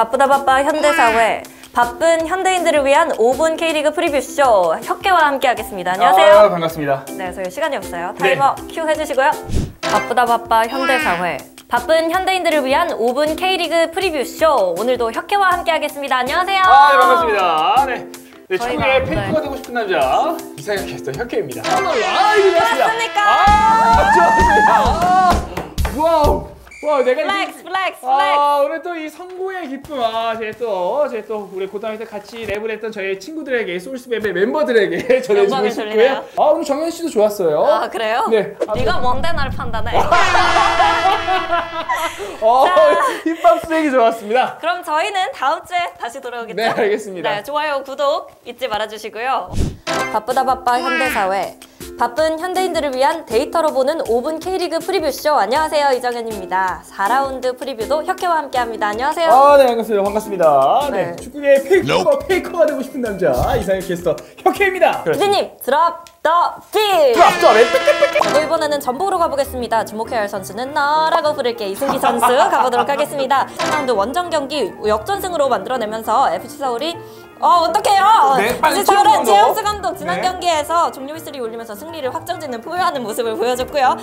바쁘다 바빠 현대사회 바쁜 현대인들을 위한 5분 K리그 프리뷰쇼 혁계와 함께 하겠습니다. 안녕하세요. 아, 반갑습니다. 네, 저희 시간이 없어요. 타이머 큐 해주시고요. 바쁘다 바빠 현대사회 바쁜 현대인들을 위한 5분 K리그 프리뷰쇼 오늘도 혁계와 함께 하겠습니다. 안녕하세요. 아, 네, 반갑습니다. 네. 네, 천국의 페이커가 네. 되고 싶은 남자 이상혁 캐스터 혁계입니다. 아, 이거 좋았습니다. 맞습니까? 아, 좋았습니다. 아, 와우. 와, 내가 flex flex flex 아, 오늘 또 이 성공의 기쁨, 아, 제 또, 제 또, 우리 고등학교 때 같이 랩을 했던 저희 친구들에게, 소울스맵의 멤버들에게 전해주고 싶고요. 아, 오늘 정현 씨도 좋았어요. 아 그래요? 네. 아, 네가 뭔데 나를 판단해? 어, 힙합 스윙이 좋았습니다. 그럼 저희는 다음 주에 다시 돌아오겠죠? 네, 알겠습니다. 네, 좋아요, 구독 잊지 말아주시고요. 바쁘다 바빠 현대사회. 바쁜 현대인들을 위한 데이터로 보는 5분 K리그 프리뷰쇼. 안녕하세요, 이정현입니다. 4라운드 프리뷰도 혁혜와 함께합니다. 안녕하세요. 아, 네, 반갑습니다. 반갑습니다. 네, 네. 축구의 페이커, 페이커가 되고 싶은 남자 이상혁 캐스터 혁혜입니다. 피디님, drop the beat! drop, 네, 저도 이번에는 전북으로 가보겠습니다. 주목해야 할 선수는 너라고 부를게 이승기 선수 가보도록 하겠습니다. 3라운드 원정 경기 역전승으로 만들어내면서 FC 서울이 어 어떡해요? 네, 빨리 서울은 최용수 감독. 지난 네. 경기에서 종료 휘슬이 울리면서 승리를 확정짓는 포효하는 모습을 보여줬고요.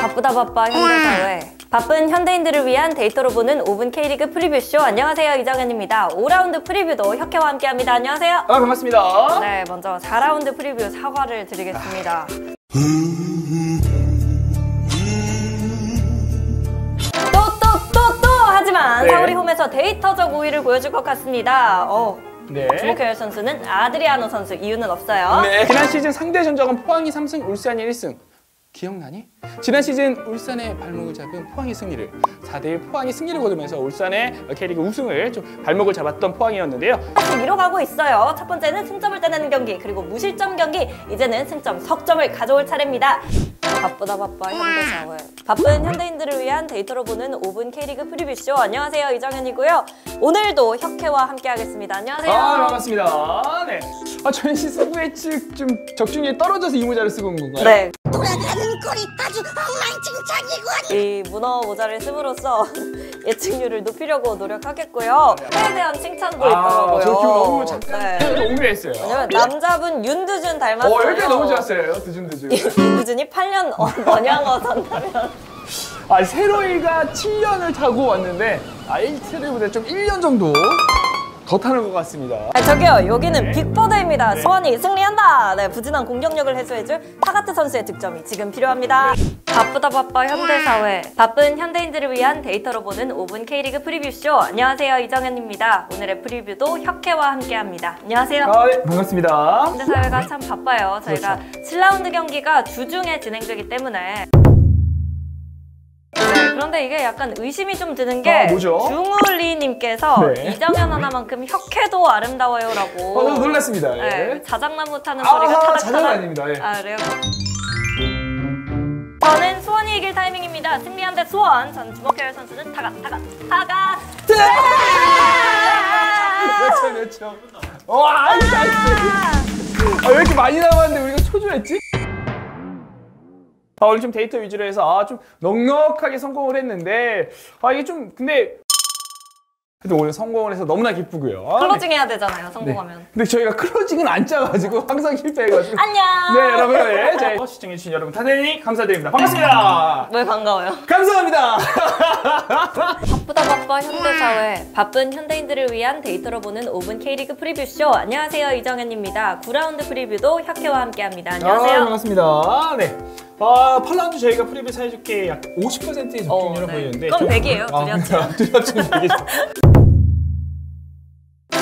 바쁘다 바빠 현대사회 바쁜 현대인들을 위한 데이터로 보는 5분 K리그 프리뷰쇼 안녕하세요 이정현입니다. 5라운드 프리뷰도 혁혜와 함께합니다. 안녕하세요. 아, 반갑습니다. 네 먼저 4라운드 프리뷰 사과를 드리겠습니다. 또 또 또 또 하지만 네. 서울이 홈에서 데이터적 우위를 보여줄 것 같습니다. 어, 네. 주목해야 할 선수는 아드리아노 선수 이유는 없어요. 네. 지난 시즌 상대 전적은 포항이 3승, 울산이 1승. 기억나니? 지난 시즌 울산의 발목을 잡은 포항의 승리를 4대1 포항이 승리를 거두면서 울산의 K리그 우승을 좀 발목을 잡았던 포항이었는데요. 다시 이뤄가고 있어요. 첫 번째는 승점을 따내는 경기 그리고 무실점 경기 이제는 승점 석점을 가져올 차례입니다. 바쁘다 바빠 현대사회 바쁜 현대인들을 위한 데이터로 보는 5분 K리그 프리뷰쇼 안녕하세요 이정현이고요. 오늘도 혁혜와 함께 하겠습니다. 안녕하세요. 아, 반갑습니다. 네. 아, 저희 씨 승부 예측 좀 적중률이 떨어져서 이 모자를 쓰고 온 건가요? 네. 돌아가는 꼴이 아주 엉망진창이군. 이 문어 모자를 씀으로써 예측률을 높이려고 노력하겠고요. 해에 대한 칭찬도 있더라고요. 아, 저 기분 너무 잠깐 네. 옹졸했어요. 왜냐면 남자분 윤두준 닮았어요. 어, 여기 너무 좋았어요. 드준드준. 윤두준이 8년 언양어 산다면 아, 세로이가 7년을 타고 왔는데 아, 1세로이보다 좀 1년 정도 더 타는 것 같습니다. 아, 저기요 여기는 빅버드입니다. 수원이 승리한다. 네 부진한 공격력을 해소해줄 타가트 선수의 득점이 지금 필요합니다. 바쁘다 바빠 현대사회 바쁜 현대인들을 위한 데이터로 보는 5분 K리그 프리뷰쇼 안녕하세요 이정현입니다. 오늘의 프리뷰도 혁혜와 함께합니다. 안녕하세요. 아, 네, 반갑습니다. 현대사회가 참 바빠요. 저희가 그렇죠. 7라운드 경기가 주중에 진행되기 때문에 네, 그런데 이게 약간 의심이 좀 드는 게 아, 뭐죠? 중울리님께서 네. 이정현 하나만큼 혁해도 아름다워요라고 어, 저도 놀랐습니다. 예. 네, 자작나무 타는 아, 소리가 타닥타닥 자작은 아닙니다. 예. 아 그래요? 저는 수원이 이길 타이밍입니다. 승리한 대 수원. 전할 선수는 타가 타가 타가. 몇 초, 몇 초. 와, 아이, nice. 아, 왜 이렇게 많이 남았는데 우리가 초조했지? 아, 오늘 좀 데이터 위주로 해서 아, 좀 넉넉하게 성공을 했는데 아, 이게 좀 근데 그래도 오늘 성공을 해서 너무나 기쁘고요. 아, 네. 클로징 해야 되잖아요. 성공하면. 근데 저희가 클로징은 안 짜가지고 항상 실패해가지고 안녕. 네 여러분 네, 저희 시청해주신 여러분 다들 감사드립니다 반갑습니다 왜 반가워요? 감사합니다 바쁘다 바빠 현대사회 바쁜 현대인들을 위한 데이터로 보는 5분 K리그 프리뷰쇼 안녕하세요 이정현입니다 9라운드 프리뷰도 혁혜와 함께합니다 아, 안녕하세요 반갑습니다 네 아, 8라운드 저희가 프리뷰 사해줄게 약 50%의 적중률을 어, 네. 보이는데 좀- 100이에요, 아, 둘이 합치면. 둘이 합치면 100이죠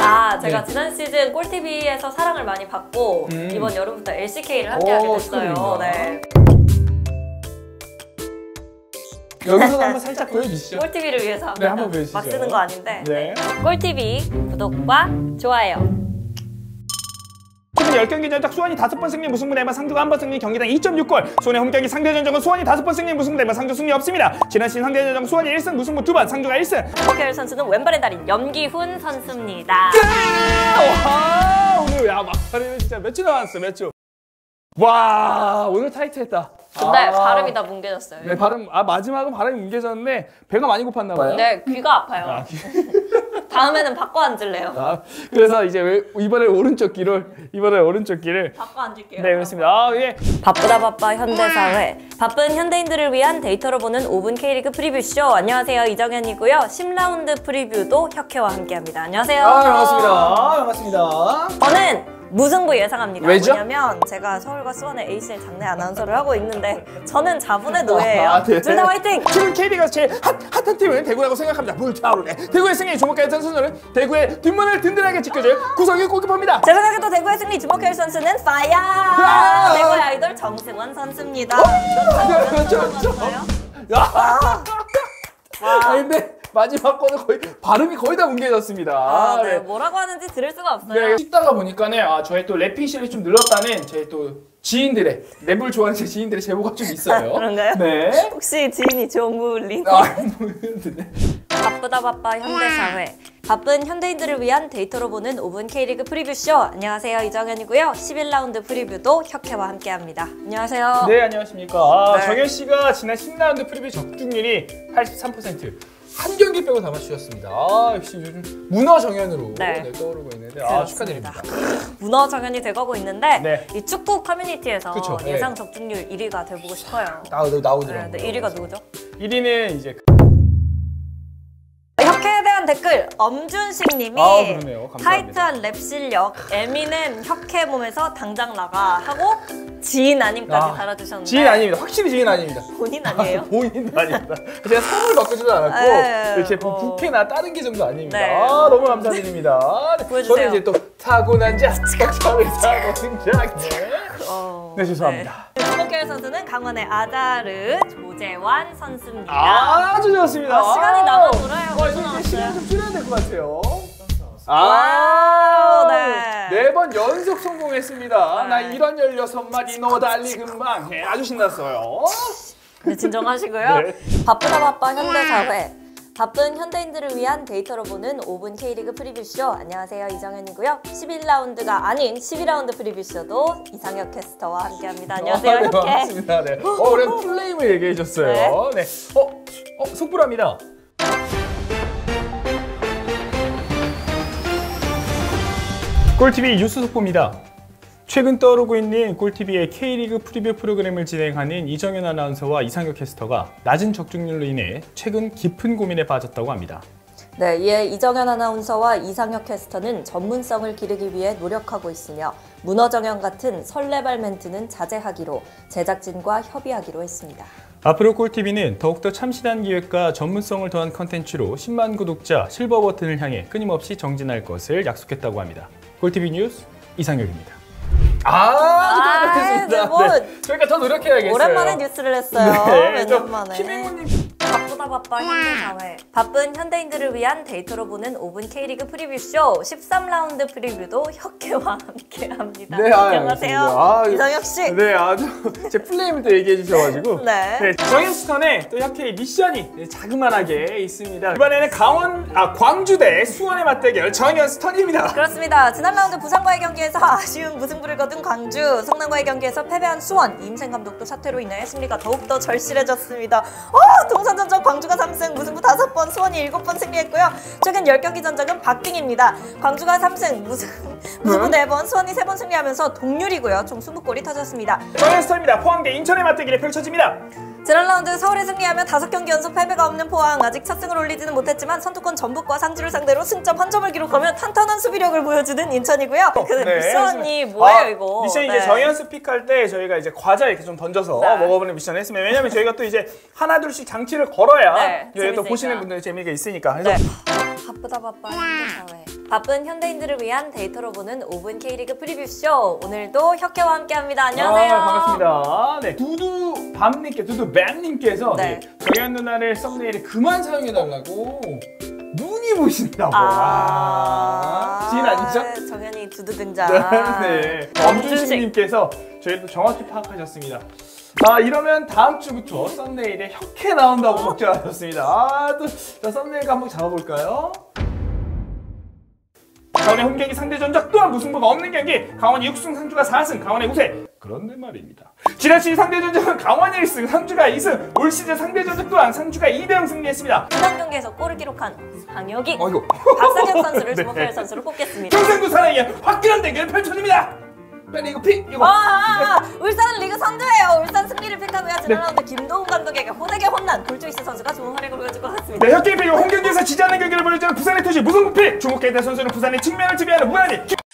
아 제가 네. 지난 시즌 꿀TV에서 사랑을 많이 받고 음. 이번 여름부터 LCK를 함께하게 오, 됐어요. 네. 여기서도 한번 살짝 보여주시죠 꿀TV를 위해서 네, 한번 보여주시죠. 막 쓰는 거 아닌데 네 꿀TV 구독과 좋아요 10경기 전 적 수원이 5번 승리 무승부 내만 상주가 1번 승리 경기당 2.6골. 수원의 홈경기 상대 전적은 수원이 5번 승리 무승부 내만 상주 승리 없습니다. 지난 시즌 상대 전적 수원이 1승 무승부 2번 상주가 1승. 주목해야 할 선수는 왼발의 달인 염기훈 선수입니다. 와 오늘 야 막판에는 진짜 몇주 나왔어 몇주 와 오늘 타이트했다. 근데 아. 발음이 다 뭉개졌어요. 네 발음 아 마지막은 발음이 뭉개졌는데 배가 많이 고팠나 봐요. 네 귀가 아파요. 아, 다음에는 바꿔 앉을래요. 아, 그래서 이제 왜- 이번에 오른쪽 귀를 이번에 오른쪽 귀를 바꿔 앉을게요. 네 그렇습니다. 아 예. 바쁘다 바빠 현대 사회 바쁜 현대인들을 위한 데이터로 보는 5분 K리그 프리뷰 쇼 안녕하세요 이정현이고요 10라운드 프리뷰도 혁혜와 함께 합니다 안녕하세요 아 반갑습니다. 아, 반갑습니다. 저는 무승부 예상합니다 왜죠? 왜냐면 제가 서울과 수원의 ACL 장내 아나운서를 하고 있는데 저는 자본의 노예예요 아, 네. 둘다 화이팅! 지금 KB가 제일 핫, 핫한 팀은 대구라고 생각합니다. 불타오르네. 대구의 승리에 주목해야 할 선수는 대구의 뒷문을 든든하게 지켜줄 구성의 골키퍼입니다. 제 생각에도 대구의 승리 주목할 선수는 파야 아! 대구의 아이돌 정승원 선수입니다 그렇죠, 그렇죠. 야. 아, 근데 마지막 거는 거의 발음이 거의 다 뭉개졌습니다. 아, 네. 네. 뭐라고 하는지 들을 수가 없어요 네, 찍다가 보니까는 아, 저의 또 랩핑 실이 좀 늘었다는 저희 또 지인들의 랩을 좋아하는 제 지인들의 제보가 좀 있어요. 그런가요? 네. 혹시 지인이 조물린 아. 바쁘다 바빠 현대사회 바쁜 현대인들을 위한 데이터로 보는 5분 K리그 프리뷰쇼 안녕하세요 이정현이고요 11라운드 프리뷰도 혁혜와 함께합니다 안녕하세요 네, 안녕하십니까. 아, 네. 정현 씨가 지난 10라운드 프리뷰 적중률이 83%. 한 경기 빼고 다 맞추셨습니다. 아, 역시 요즘 문어 정현으로 네. 네, 떠오르고 있는데 아, 그렇습니다. 축하드립니다. 문어 정현이 돼가고 있는데 네. 이 축구 커뮤니티에서 그쵸, 네. 예상 적중률 1위가 돼보고 싶어요 나오, 네, 나오더라고요. 네, 1위가 누구죠? 1위는 이제 대한 댓글 엄준식 님이 아, 그러네요. 감사합니다. 타이트한 랩 실력 에미넴 혁혜 몸에서 당장 나가 하고 지인 아님까지 아, 달아주셨는데 지인 아닙니다. 확실히 지인 아닙니다. 본인 아니에요? 본인도 아닙니다. 제가 선물 바꾸지도 않았고 네, 이렇게 어. 부캐나 다른 게 정도 아닙니다. 네. 아 너무 감사드립니다. 네, 보여주세요. 저는 이제 또 타고난 자, 차를 타고 승자네. 어, 네, 죄송합니다. 네. 주목할 선수는 강원의 아자르 조재환 선수입니다. 아주 좋습니다. 아, 시간이 남아 돌아요. 어, 벌써 이제. 시간 좀 줄여야 될 것 같아요. wow, 네. 네 번 연속 성공했습니다. 네. 나 이런 16마디 너 달리 금방 해. 아주 신났어요. 네, 진정하시고요. 네. 바쁘다 바빠 현대사회. 바쁜 현대인들을 위한 데이터로 보는 5분 K리그 프리뷰쇼. 안녕하세요. 이정현이고요. 11라운드가 아닌 12라운드 프리뷰쇼도 이상혁 캐스터와 함께합니다. 안녕하세요. 아, 네. 반갑습니다. 네. 어, 우리 플레임을 얘기해 줬어요. 네. 어, 어, 속보랍니다. 꿀TV 뉴스 속보입니다. 최근 떠오르고 있는 꿀TV의 K리그 프리뷰 프로그램을 진행하는 이정현 아나운서와 이상혁 캐스터가 낮은 적중률로 인해 최근 깊은 고민에 빠졌다고 합니다. 네, 이에 이정현 아나운서와 이상혁 캐스터는 전문성을 기르기 위해 노력하고 있으며 문어정연 같은 설레발 멘트는 자제하기로 제작진과 협의하기로 했습니다. 앞으로 꿀TV는 더욱더 참신한 기획과 전문성을 더한 컨텐츠로 10만 구독자 실버 버튼을 향해 끊임없이 정진할 것을 약속했다고 합니다. 꿀TV 뉴스 이상혁입니다. 아, 네, 뭐 저희가 더 노력해야겠어요. 오랜만에 뉴스를 했어요. 네, 몇저년 만에. 김행우님 바쁘다 바빠 현대사회. 바쁜 현대인들을 위한 데이터로 보는 5분 K리그 프리뷰쇼 13라운드 프리뷰도 혁혜와 함께합니다. 네, 아, 안녕하세요. 알겠습니다. 아, 이상혁 씨. 네, 아주 제 플레임을 또 얘기해 주셔가지고 네. 정현's turn에 또 혁혜의 미션이 네, 자그만하게 있습니다. 이번에는 강원, 아 광주 대 수원의 맞대결 정현's turn입니다. 그렇습니다. 지난 라운드 부산과의 경기에서 아쉬운 무승부를 거둔 광주, 성남과의 경기에서 패배한 수원, 이임생 감독도 사퇴로 인해 승리가 더욱더 절실해졌습니다. 어, 통산전적 광주가 3승, 무승부 5번, 수원이 7번 승리했고요. 최근 10경기 전적은 박빙입니다. 광주가 3승, 무승, 무승부 4번, 수원이 3번 승리하면서 동률이고요. 총 20골이 터졌습니다. 정현스턴입니다. 포항대 인천의 맞대결이 펼쳐집니다. 지난 라운드 서울에 승리하면 5경기 연속 패배가 없는 포항 아직 첫 승을 올리지는 못했지만 선두권 전북과 상주를 상대로 승점 한 점을 기록하며 탄탄한 수비력을 보여주는 인천이고요. 그 미션이 뭐예요 아, 이거? 미션 이제 네. 정현수 픽할 때 저희가 이제 과자 이렇게 좀 던져서 네. 먹어보는 미션을 했으면 왜냐면 저희가 또 이제 하나 둘씩 장치를 걸어야 네, 저희 또. 보시는 분들 재미가 있으니까 그래서 네. 바쁘다 바빠 현대사회. 바쁜 현대인들을 위한 데이터로 보는 5분 K리그 프리뷰쇼 오늘도 혁혜와 함께합니다. 안녕하세요. 아, 반갑습니다. 네. 두두 밤님께 두두 뱀님께서 네. 네. 정현 누나를 썸네일에 그만 사용해달라고 눈이 보신다고. 아, 아, 지인 아니죠? 정현이 두두 등장. 네. 엄준식. 엄준식님께서 저희도 정확히 파악하셨습니다. 아 이러면 다음 주부터 썸네일에 혁해 나온다고 걱정하셨습니다. 아또 썸네일 한번 잡아볼까요? 강원의 홈경기 상대 전적 또한 무승부가 없는 경기 강원이 6승 상주가 4승 강원의 우세 그런데 말입니다. 지난 시즌 상대 전적은 강원이 1승, 상주가 2승, 올 시즌 상대 전적 또한 상주가 2대0 승리했습니다. 이번 경기에서 골을 기록한 어이구. 박상혁 선수를 네. 주목할 선수로 뽑겠습니다. 경상도 사나이의 화끈한 대결 펼쳐집니다. 빨리 이거 피 이거. 아, 아, 아, 울산은 리그 선두예요. 울산 승리를 픽하고요. 지난 라운드 김도훈 감독에게 호되게 혼난 골주이스 선수가 좋은 활약을 보여줄 것 같습니다. 네, 혁기 필요 홈경기에서 지지 않는 경기를 보여주는 부산의 투시 무승부필 중국계 대 선수는 부산의 측면을 지배하는 you